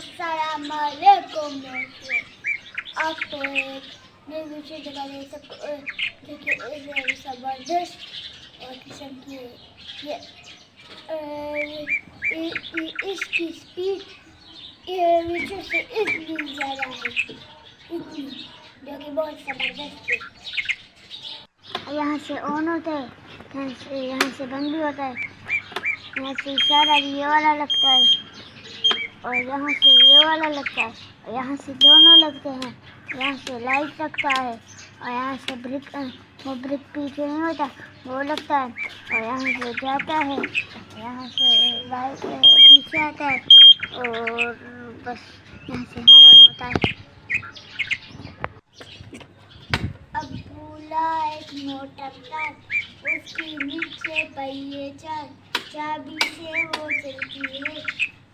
दोस्तों आपको एक नई वीडियो दिखा रहे सब अ, देखिए ज़बरदस्त और किस्म की ये इसकी स्पीड वीडियो से इतनी ज़्यादा है इतनी जो कि बहुत ज़बरदस्त है यहाँ से ऑन होता है यहाँ से यहाँ से बंद भी होता है यहाँ से इशारा ये वाला लगता है। और यहाँ से ये वाला लगता है, और यहाँ से दोनों लगते हैं। यहाँ से लाइट लगता है, और यहाँ से ब्रिक वो ब्रिक पीछे नहीं होता, वो लगता है। और यहाँ से जाता है, यहाँ से लाइट पीछे आता है, और बस यहाँ से हरण होता है। अब भूला एक मोटर कार उसके नीचे पहिए चार चाबी से वो चलती है।